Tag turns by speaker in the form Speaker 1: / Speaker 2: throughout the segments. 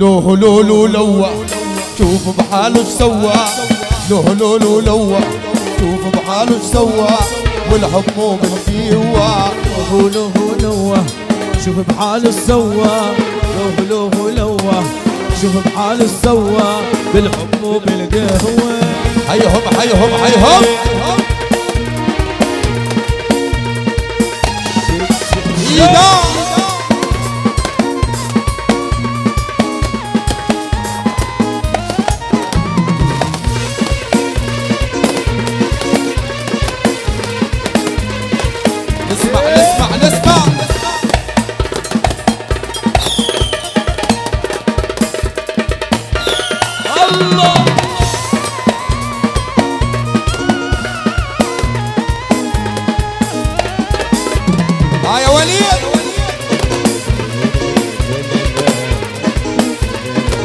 Speaker 1: لو لو لو لو شوف بحاله إيش سوى. لو لو لو لو شوف بحاله سوى. والحب مو بالقوة
Speaker 2: لوه لوه لوه شوف بحاله سوى. لوه لوه لوه شوف بحاله سوى. بالحب وبالقهوة
Speaker 1: هيهم هيهم هيهم ايدا نسمع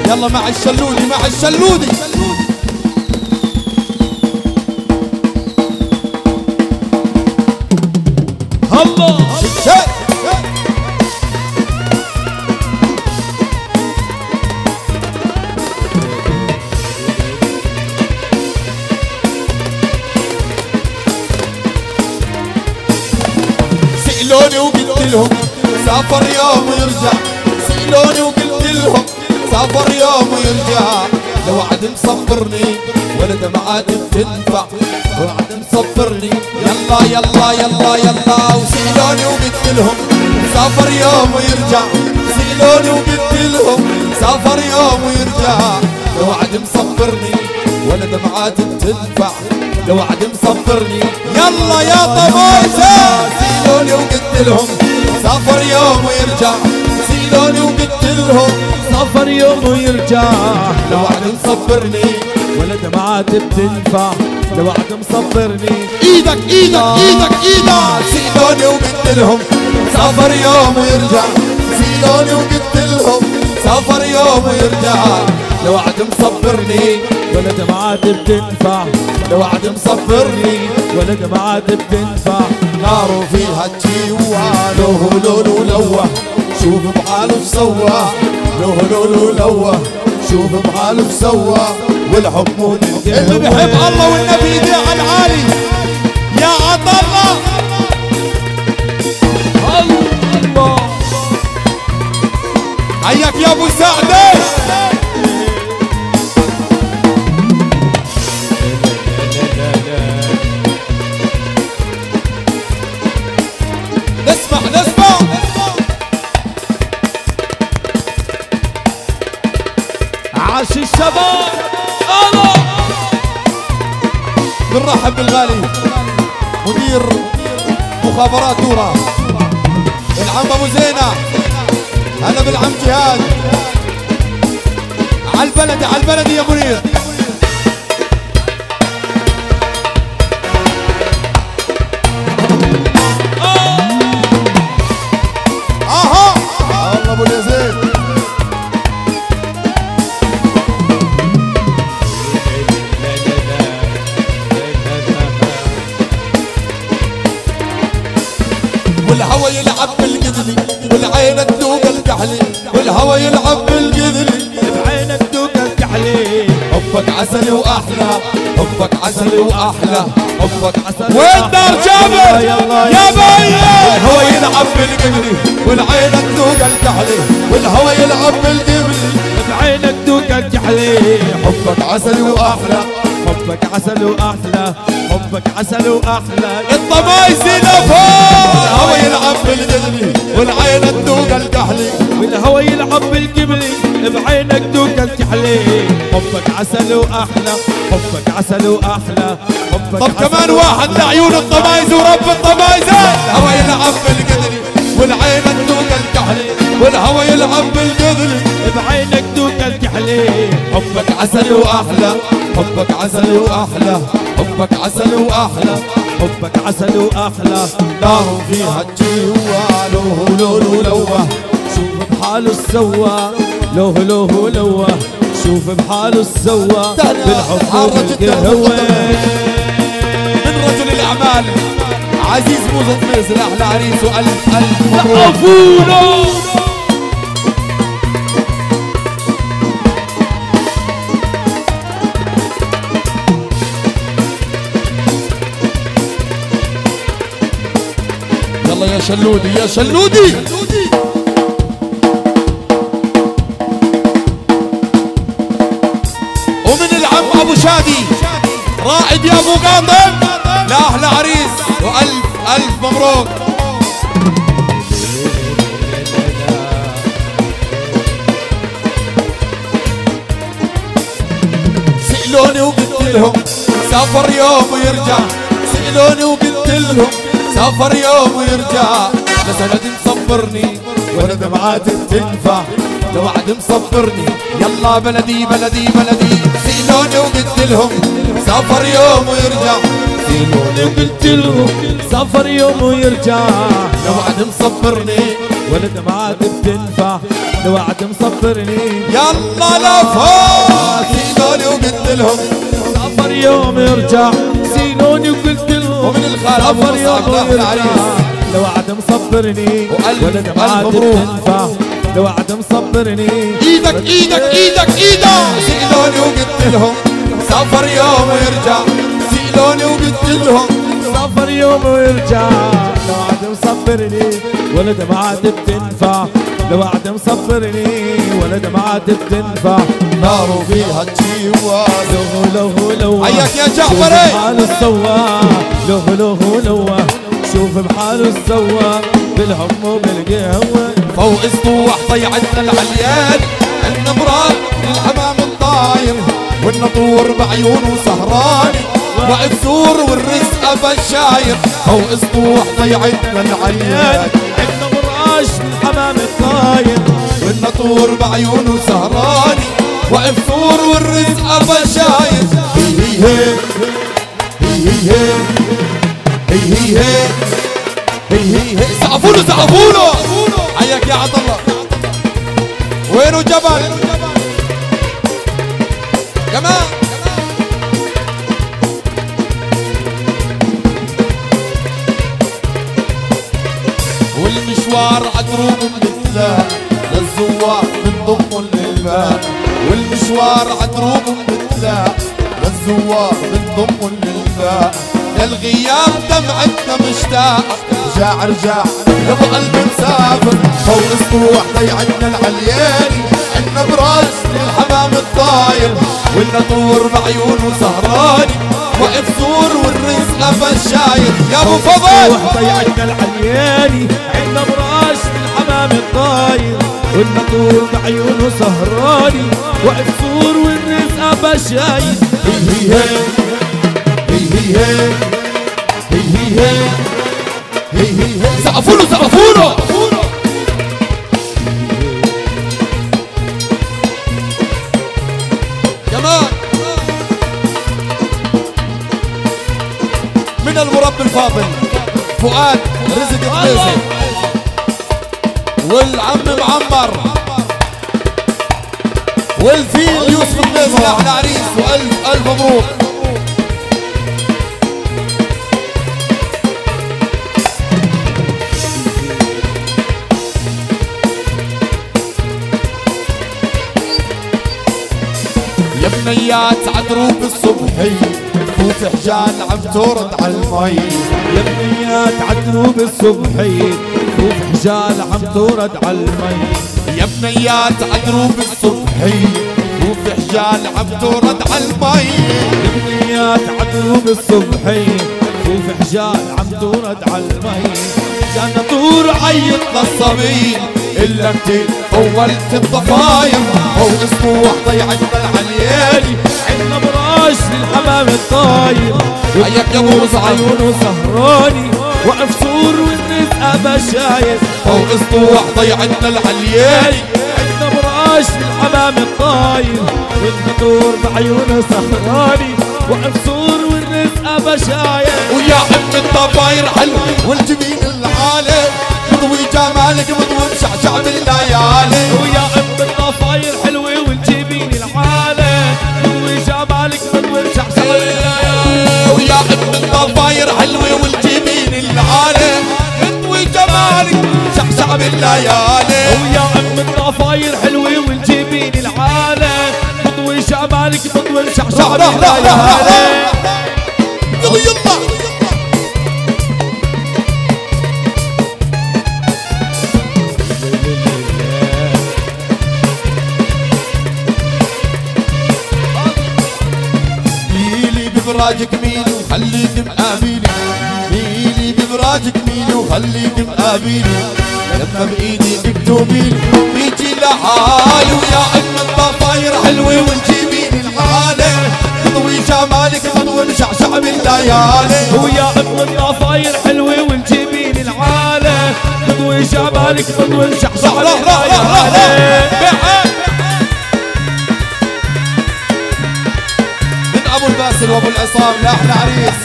Speaker 1: يلا مع الشلودي مع الشلودي دمعات بتنفع وعد مصبرني. يلا يلا يلا يلا. وسألوني وقلت سافر يوم ويرجع. سألوني وقلت سافر يوم ويرجع. لو وعد مصبرني ولا دمعات بتنفع لو وعد مصبرني. يلا يا طمايسة سألوني وقلت سافر يوم ويرجع. سألوني وقلت
Speaker 2: سافر يوم ويرجع.
Speaker 1: لو وعد مصبرني.
Speaker 2: ولا دمعات بتنفع. لو وعد مصبرني.
Speaker 1: إيدك إيدك إيدك إيدك. سيلوني وقلت لهم سافر يوم ويرجع. سيلوني وقلت لهم سافر يوم ويرجع. لو وعد مصبرني.
Speaker 2: ولا دمعات بتنفع.
Speaker 1: لو وعد مصبرني.
Speaker 2: ولا دمعات بتنفع.
Speaker 1: نار فيها تجيوها لو لو لو لو شوف بحاله إيش سوى لو لو لو لو شوف بحاله إيش سوى والحب مو اللي بيحب الله والنبي على العالي. يا عطا الله.
Speaker 2: الله.
Speaker 1: حياك يا أبو سعده بنرحب بالغالي مدير مخابرات دورة. العم أبو زينة هلا بالعم جهاد. على البلد على البلد يا منير. الكحلي والهوى يلعب بالقذلي
Speaker 2: بعينك دوك الكحلي
Speaker 1: حبك عسل وأحلى. حبك عسل وأحلى. حبك
Speaker 2: عسل
Speaker 1: وين دار جابر؟ يا بي الهوى يلعب بالقبلي والعين تذوق الكحلي والهوى يلعب بالقبلي
Speaker 2: بعينك دوك الكحلي
Speaker 1: حبك عسل وأحلى.
Speaker 2: حبك عسل وأحلى. حبك عسل واحلى
Speaker 1: الطمايسي لفوق الهوى يلعب بالقبلي والعين تذوق الكحلي
Speaker 2: والهوى يلعب بالقبلي بعينك دوك الكحلي حبك عسل واحلى حبك عسل واحلى حبك
Speaker 1: طب كمان واحد. لعيون الطمايز ورب الطمايز الهوى يلعب بالقدري والعين تذوق الكحلي والهوى يلعب بالقدري
Speaker 2: بعينك دوك الكحلي
Speaker 1: حبك عسل وأحلى. حبك عسل وأحلى. حبك عسل وأحلى.
Speaker 2: حبك عسل وأحلى.
Speaker 1: نار فيها الجوا لو لو لو لو
Speaker 2: شوف بحاله السوا لوه لوه لوة. شوف بحاله السوا بالحب وبالقهوة
Speaker 1: من رجل الأعمال. عزيز موزة فيصل أحلى عريس وألف ألف مبروك. شلودي يا شلودي ومن العم أبو شادي. رائد يا أبو قاطم لا أحلى عريس. وألف ألف مبروك. سافر يوم ويرجع سند مصبرني ولا دمعات تنفع. لو وعد مصبرني يلا بلدي بلدي بلدي. سألوني وقلت لهم سافر يوم ويرجع سألوني
Speaker 2: قلت له سافر يوم ويرجع
Speaker 1: لو وعد مصبرني
Speaker 2: ولا دمعات بتنفع لو وعد مصبرني
Speaker 1: يلا لا فوت سألوني وقلت لهم
Speaker 2: سافر يوم يرجع. سيلوني وقلت
Speaker 1: ومن الخال أبو
Speaker 2: سافر يوم
Speaker 1: مصعب راح العريس.
Speaker 2: لو وعد مصبرني
Speaker 1: وألف-
Speaker 2: ولا دمعات
Speaker 1: ألف مبروك.
Speaker 2: بتنفع لو وعد مصبرني.
Speaker 1: إيدك إيدك إيدك إيدك. سألوني وقلت لهم سافر يوم ويرجع. سألوني وقلت لهم
Speaker 2: سافر يوم ويرجع. لو وعد مصبرني ولا دمعات بتنفع لو وعد مصبرني ولا دمعات بتنفع
Speaker 1: صاروا فيها تيوا
Speaker 2: لغو لغو لو
Speaker 1: حياك يا
Speaker 2: جعفر
Speaker 1: شوف
Speaker 2: بحاله سوا لغو لغو لو شوف بحاله سوا بالهم وبالقهوة.
Speaker 1: فوق اسطوح طيعتنا العليان النبرة للحمام الطاير. والنطور بعيونه سهران وعبسور والرزق بالشاير فوق اسطوح طيعتنا العليان
Speaker 2: النبرة للحمام الطاير.
Speaker 1: والنطور بعيونه سهران وقف سور والرزق بشاير هي هي هي. هي هي هي. هي هي هي. سقفوا له سقفوا له حياك يا عبد الله. وينه جبل؟ كمان رجع رجع ابو قلب مسافر فوق أسبوع ضيعنا العليان. عنا براس الحمام الطاير والنطور بعيونه سهراني وقف صور والرزق قفل شاير. يا أبو فضل!
Speaker 2: ضيعنا العليان. عنا براس الحمام الطاير والنطور بعيونه سهراني وقف صور والرزق هي
Speaker 1: هي هي هي هي هي هي هي هي, هي, هي, هي له سقفوا له كمان من المربي الفاضل فؤاد رزق الديزي والعم معمر. والفيل يوسف الديزي أحلى عريس والف ألف مبروك. يا بنيات عدروب الصبحي فوت حجال عم تورد على المي.
Speaker 2: يا بنيات عدروب الصبحي خوف حجال عم تورد على المي.
Speaker 1: يا بنيات عدروب الصبحي فوت حجال عم تورد على المي.
Speaker 2: يا بنيات عدروب الصبحي خوف حجال عم تورد على المي. كان طور عيط
Speaker 1: للصبي إلا كتير طولت الضفاير فوق أسبوع ضيعتنا العليالي
Speaker 2: عندنا براش للحمام الطاير.
Speaker 1: حياك يا مصعب
Speaker 2: عيونه سهراني وقف سور والرزق بشاير
Speaker 1: فوق أسبوع ضيعتنا العليالي
Speaker 2: عندنا براش للحمام الطاير. والمطور بعيونه سهراني وقف سور والرزق بشاير
Speaker 1: ويا ام الضفاير حلو والجميل العالي. جمالك مضمون شعشع بالليالي
Speaker 2: ويا ام الضفاير حلوة وتجيبيني لحالك وجمالك مضمون شعشع بالليالي
Speaker 1: ويا ام الضفاير حلوة وتجيبيني لحالك وجمالك شعشع بالليالي
Speaker 2: ويا ام الضفاير حلوة وتجيبيني
Speaker 1: لحالك مضمون شعبالك مضمون شع
Speaker 2: بالليالي
Speaker 1: ببراجك ميلي وخليك مقابيلي ميلي ببراجك ميلي وخليك مقابيلي لما بإيدي اكتبيلي بيجي لحالي ويا أم الضفاير حلوة وتجيبيني الحالة. تضوي جمالك تضوي مشعشع بالليالي
Speaker 2: ويا أم الضفاير حلوة ونجيبين العالم تضوي جمالك تضوي شحشح
Speaker 1: لا العصام لاحلى عريس.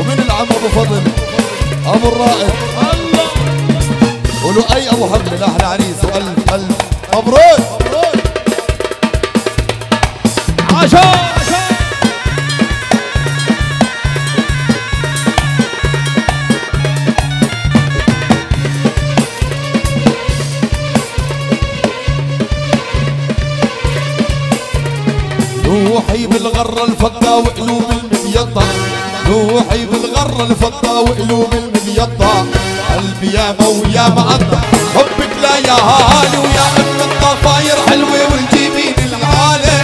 Speaker 1: ومن العم أبو فضل؟ أبو الرائد.
Speaker 2: الله.
Speaker 1: ولؤي أبو حمد لاحلى عريس. والف الف مبروك روحي بالغرة الفضة وقلوب المبيضة قلبي يا ويا مقضى حبك لا يا هالي ويا أم الضفاير حلوة والجيبين العالي.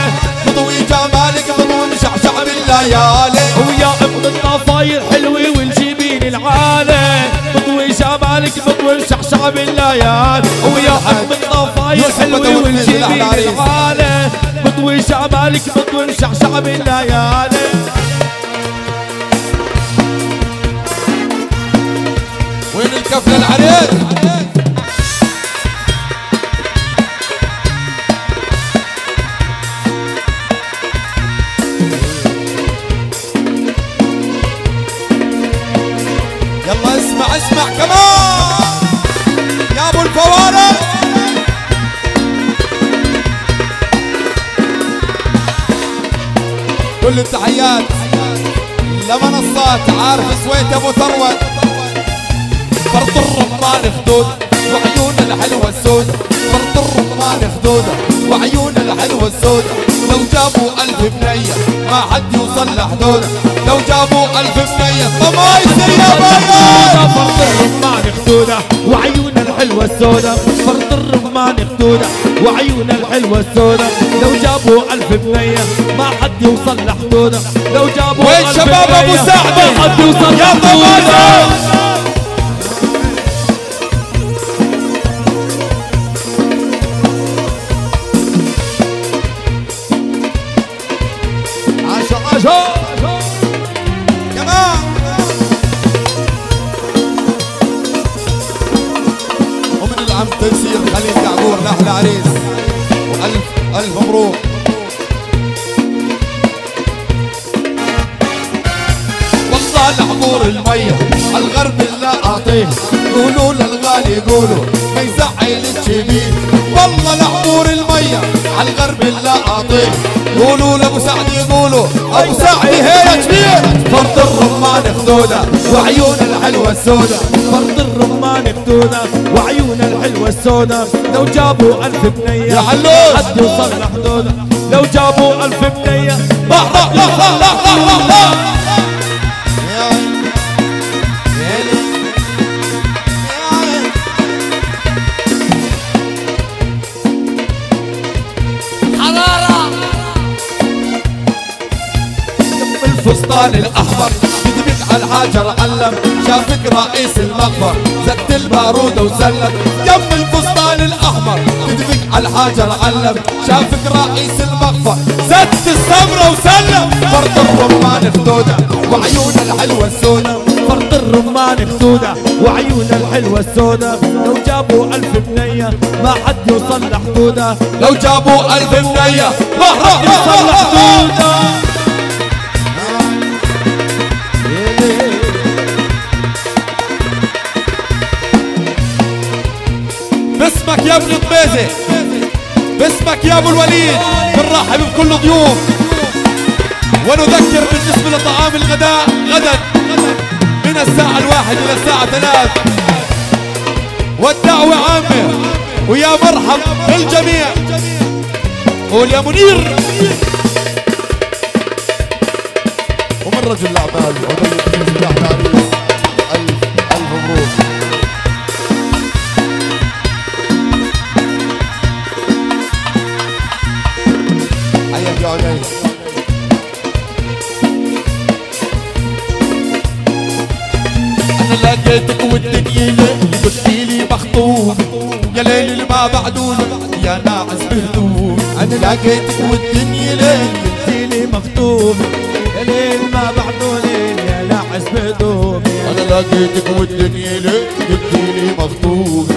Speaker 1: بضوي جمالك بضوي مشعشع بالليالي.
Speaker 2: ويا أم الضفاير حلوة ونجيبين العالم بطوي جمالك بطوي شحشع بالليال ويا أم الضفاير
Speaker 1: على العريس.
Speaker 2: العالم بطوي جمالك بطوي شحشع بالليال
Speaker 1: وين الكف للعريس يلا اسمع اسمع كمان. يا أبو الفوارق. كل التحيات لمنصات عارف سويت أبو ثروت. فرط الرمان خدود وعيون الحلوة السودة فرط الرمان خدودة وعيون الحلوة السودة لو جابوا ألف بنية ما حد يوصل لحدودة لو جابوا ألف بنية طما يصير يا بنات
Speaker 2: فرط الرمان خدودة وعيون الحلوة السودة فرط الرمان خدودة وعيون الحلوة السودة لو جابوا ألف بنية ما حد يوصل لحدودة لو جابوا
Speaker 1: وين شباب أبو سعد؟
Speaker 2: ما حد يوصل
Speaker 1: يا
Speaker 2: لحدودة
Speaker 1: يعقوب لأحلى عريس. وألف ألف مبروك. والله العبور المية الغرب اللي أعطيه. قولوا للغالي قولوا ما يزعل الجبين والله العبور المية الغرب اللي أعطيه. قولوا لأبو سعد يقولوا أبو سعد هي كبير فرط الرمان خدودة وعيون الحلوة السودة.
Speaker 2: فرط الرمان خدودة وعيون الحلوة السودة. لو جابوا ألف بنية
Speaker 1: يا علوش.
Speaker 2: حد يوصل لحدودة لو جابوا ألف بنية
Speaker 1: لا لا لا لا الفستان الاحمر كتبك على الحجر علم. شافك رئيس المخبر زدت البارودة وسلم يم الفستان الأحمر. كتبك على الحجر علم. شافك رئيس المخبر زدت السمرة وسلم. فرط الرمان خدودة وعيون الحلوة السودة.
Speaker 2: فرط الرمان خدودة وعيون الحلوة السودة. لو جابوا ألف بنية ما حد يوصل لحدودة
Speaker 1: لو جابوا ألف بنية ما راح
Speaker 2: يوصل لحدودة
Speaker 1: يا ابن طبيزة باسمك يا أبو الوليد بنرحب بكل ضيوف. ونذكر بالنسبة لطعام الغداء غدا. من الساعة الواحد إلى الساعة ثلاث والدعوة عامة ويا مرحب بالجميع. قول يا منير. ومن رجل الأعمال ومن رجل الأعمال. يا ليل ما بعدونا يا ناعس بهدوم أنا لقيتك والدنيا ليل
Speaker 2: قلتيلي مخطوب يا ليل ما ليل يا ناعس بهدومي
Speaker 1: أنا لقيتك والدنيا ليل قلتيلي مخطوب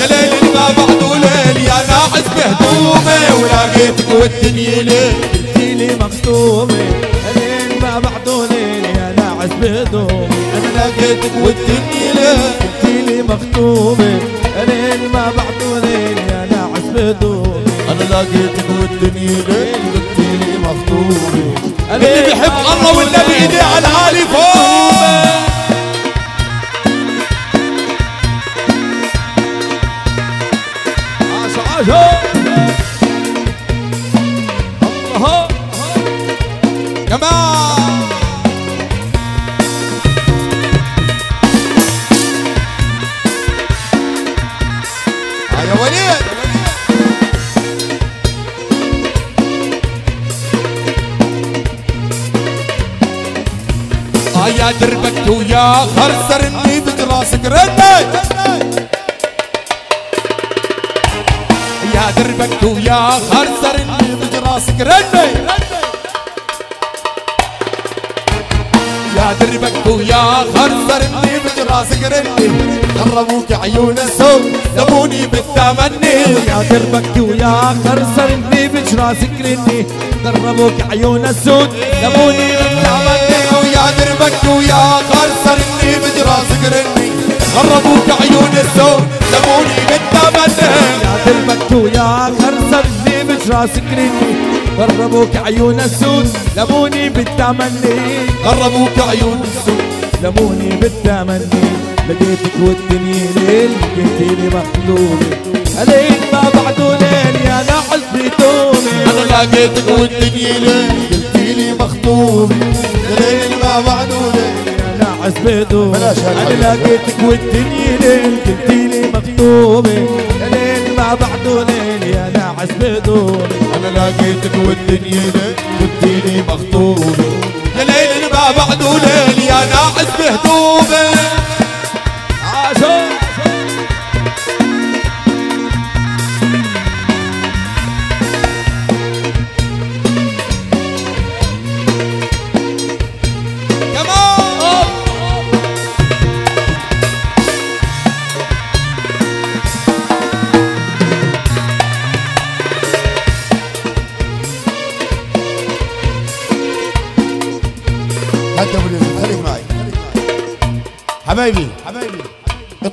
Speaker 1: يا ليل ما بعده ليل يا ناعس بهدومي ولقيتك والدنيا ليل
Speaker 2: قلتيلي مخطوبة يا ليل ما ليل يا ناعس بهدومي
Speaker 1: أنا لقيتك والدنيا ليل
Speaker 2: مخطوبة ليل ما ليل يا ناعس بهدومي
Speaker 1: أنا لقيتك والدنيا ليل قلتيلي مخطوب اللي
Speaker 2: اللي
Speaker 1: بيحب الله والنبي ايديه على العالي فوق. ويا خرسر إني براسك ردي يا دربك ويا خرسر إني براسك ردي يا دربك ويا خرسر إني براسك ردي قربوك عيون السود سبوني بالتمني
Speaker 2: يا دربك ويا خرسرني بجراسك لني قربوك عيون السود لموني بالتعبني
Speaker 1: ردي قربوك عيون السود سبوني بالتمني
Speaker 2: يا دربك ويا خرسرني بجراسك لني قربوك عيون السود لموني بالتمني
Speaker 1: قربوك عيون السود
Speaker 2: لموني بالتمني لقيتك والدنيا ليل قلتيلي مخلوبة عليك ما بعده ليل يا نعس بيتومي
Speaker 1: أنا لقيتك والدنيا ليل قلتيلي مخطوبة. ليل ما بعده ليل. بلاش هالحبيب.
Speaker 2: أنا لقيتك والدنيا ليل قلتيلي مخطوبة. يا ليل ما بعده ليل يا ناعس بدون
Speaker 1: أنا لقيتك والدنيا ليل قلتيلي مخطوبة. يا ليل ما بعده ليل يا ناعس بهدومه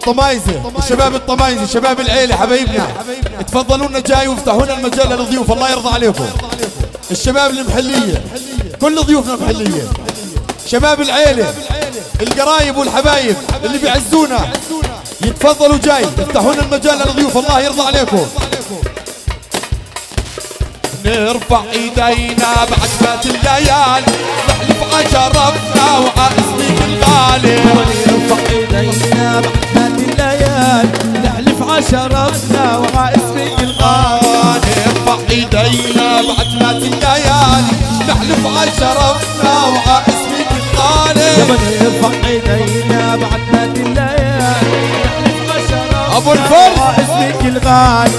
Speaker 1: الطمايزة. الشباب الطمايزة شباب العيلة حبايبنا. تفضلوا لنا جاي وافتحوا لنا المجال للضيوف الله يرضى عليكم. الشباب المحلية كل ضيوفنا محلية. شباب العيلة القرايب والحبايب اللي بيعزونا. يتفضلوا جاي افتحوا لنا المجال للضيوف الله يرضى عليكم. نرفع إيدينا فات الليالي نحلف عشرفنا وعاسمك الغالي
Speaker 2: نرفع إيدينا الليالي نحلف عشرفنا وعاسمك الغالي
Speaker 1: نرفع ايدينا بعد فات الليالي نحلف عشرفنا وعاسمك الغالي
Speaker 2: يابا نرفع ايدينا بعد هذه الليالي نحلف
Speaker 1: أبو الفرد.
Speaker 2: وعاسمك الغالي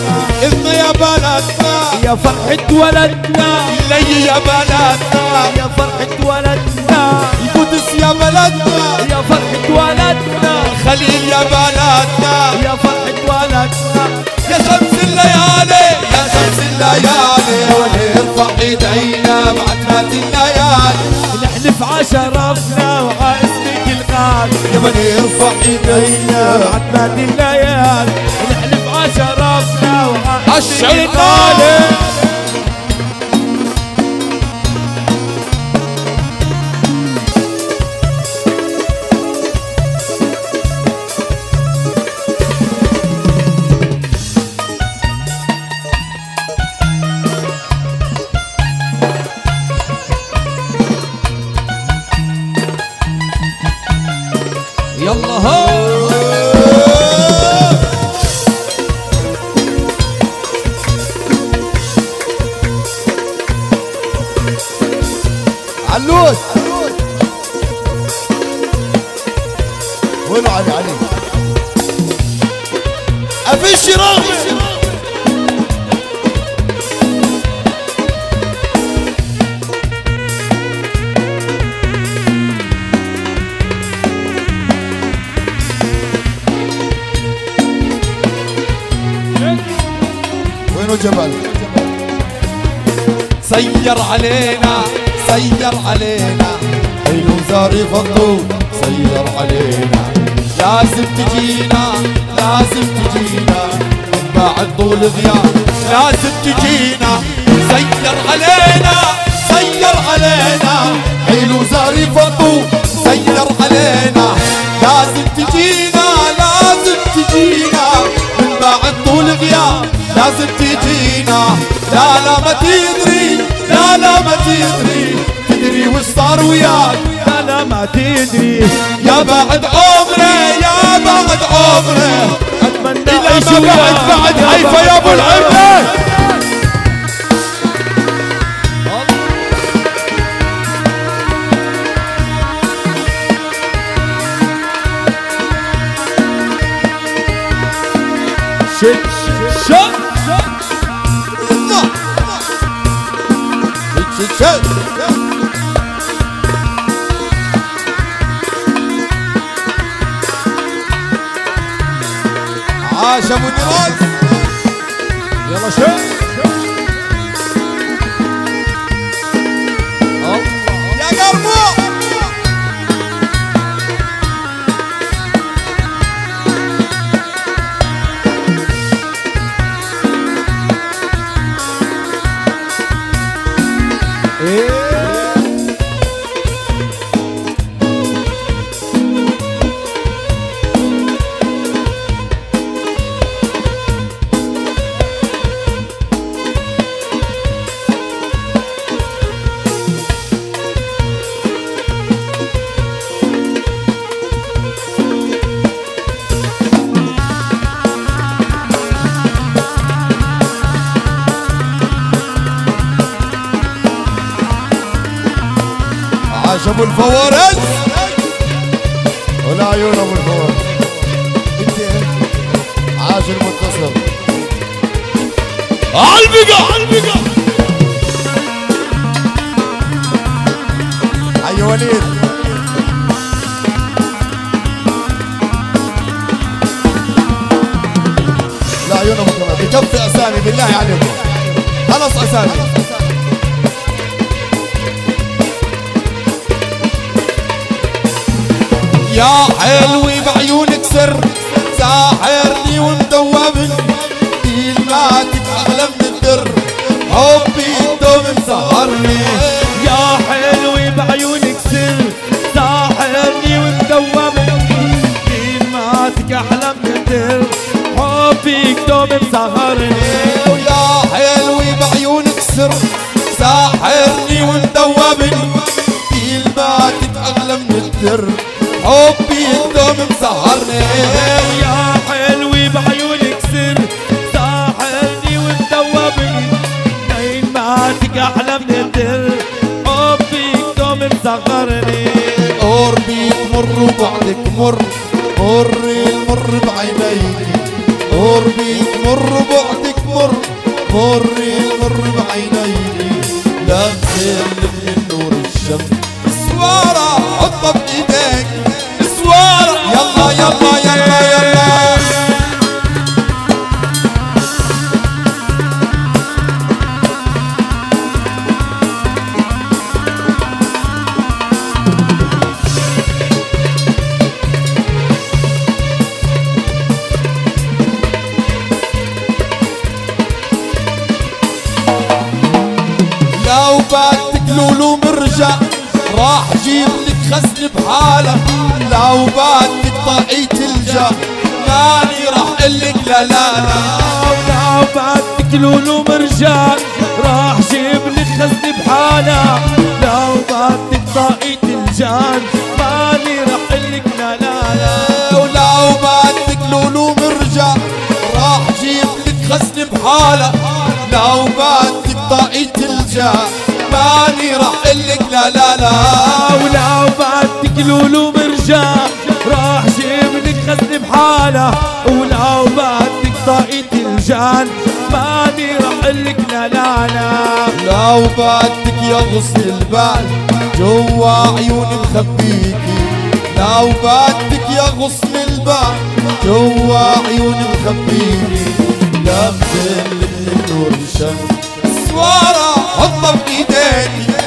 Speaker 1: إذن يا بلدنا.
Speaker 2: يا فرحة ولدنا.
Speaker 1: لي يا بلدنا.
Speaker 2: يا فرحة ولدنا.
Speaker 1: القدس يا بلدنا.
Speaker 2: يا فرحة ولدنا.
Speaker 1: خليل يا بلدنا.
Speaker 2: يا فرحة ولدنا
Speaker 1: يا شمس الليالي يا شمس الليالي ونرفع ايدينا بعد فات الليالي.
Speaker 2: نحلف عشرفنا وعاسمك الغالي.
Speaker 1: يبا نرفع ايدينا
Speaker 2: بعد هذه الليالي. نحلف عشرفنا وعاسمك. الغالي.
Speaker 1: وينه علي علي. افش
Speaker 2: رغبة
Speaker 1: وينو جبل سير علينا سير علينا. حلو زاري فضول سير علينا. لازم تجينا لازم تجينا من بعد طول غياب. لازم تجينا سير علينا سير علينا. حلو زاري فضول سير علينا. لازم تجينا لازم تجينا من بعد طول غياب. لازم تجينا لا لا ما تدري لا لا ما تدري. تدري وش صار وياك.
Speaker 2: لا ما تدري
Speaker 1: يا بعد عمره يا بعد عمره أتمنى
Speaker 2: اعيش وياك.
Speaker 1: بعد؟ حيفا يا أبو العمه عاش ابو الفوارس. ولا عيون ابو الفوارس. أنت عاش المتصل
Speaker 2: عالبقى عالبقى.
Speaker 1: حي وليد. لا عيون ابو كمان بكفي أسامي بالله عليكم. خلص أسامي. يا حلوي بعيونك سر ساحرني ومدوبني كلماتك اغلى من الدر حبي دوم مسهرني تمر وبعدك مر مر المر بعينيك. قربي تمر بعدك مر مر المر بعينيك. لا بحالة لو بدك طاقي تلجا ماني راح قلك لا لا لا. ولو بدك لولو
Speaker 2: مرجان راح جيب لك خزن بحالة. ولو بدك طاقة الجان ماني رح لك لا لا لا.
Speaker 1: لو بدك يا غصن البال. جوا عيوني مخبيكي. لو بدك يا غصن البال. جوا عيوني مخبيكي. ابذل النور شمس سوارة حطها بايداني